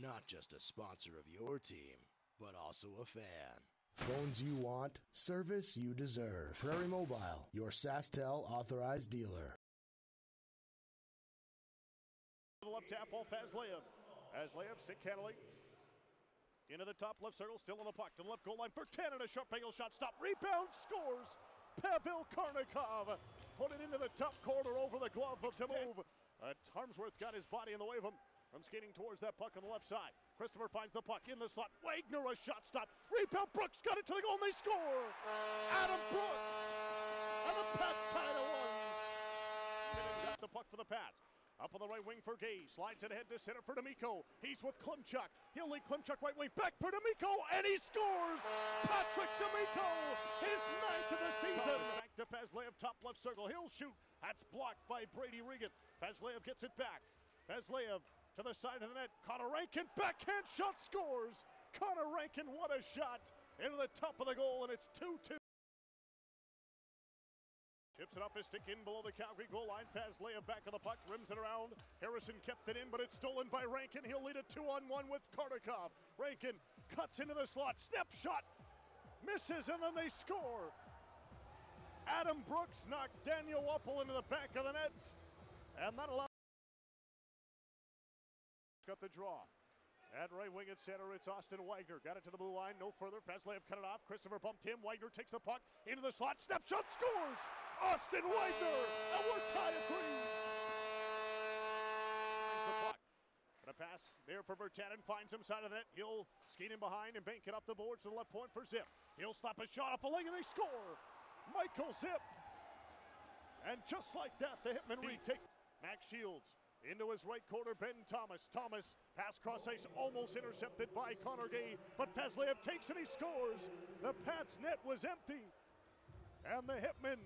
not just a sponsor of your team, but also a fan. Phones you want, service you deserve. Prairie Mobile, your SaskTel authorized dealer. The left half ball, Fazleyev. Fazleyev stick handling. Into the top left circle, still on the puck. To the left goal line for 10 and a sharp angle shot. Stop. Rebound scores. Pavel Karnaukhov put it into the top corner over the glove of the move. Uh, Harmsworth got his body in the way of him from skating towards that puck on the left side. Christopher finds the puck in the slot. Wagner a shot stop. Rebound. Brooks got it to the goal and they score. Adam Brooks. And the Pats tie to one. Got the puck for the Pats. Up on the right wing for Gay. Slides it ahead to center for D'Amico. He's with Klimchuk. He'll lead Klimchuk right wing. Back for D'Amico. And he scores! Patrick D'Amico! His ninth of the season! Back to Fazleyev, top left circle. He'll shoot. That's blocked by Brady Regan. Fazleyev gets it back. Fazleyev to the side of the net. Connor Rankin, backhand shot scores! Connor Rankin, what a shot! Into the top of the goal, and it's 2 2. Chips it off his stick in below the Calgary goal line. Fazleyev back of the puck, rims it around. Harrison kept it in, but it's stolen by Rankin. He'll lead a two on one with Karnaukhov. Rankin cuts into the slot, snap shot, misses, and then they score. Adam Brooks knocked Daniel Uppel into the back of the net, and that allows. Got the draw. At right wing at center, it's Austin Wagner. Got it to the blue line, no further. Fazleyev cut it off. Christopher bumped him. Wagner takes the puck into the slot. Snapshot scores! Austin Wagner! And we're tied at threes. The. And a pass there for Virtanen. Finds him side of the net. He'll skate in behind and bank it up the boards to the left point for Zipp. He'll stop a shot off a leg and they score! Michael Zipp! And just like that, the Hitman retake. Max Shields into his right corner, Ben Thomas. Thomas, pass cross ice, almost intercepted by Connor Gay, but Fazleyev takes and he scores. The Pats net was empty, and the Hitmen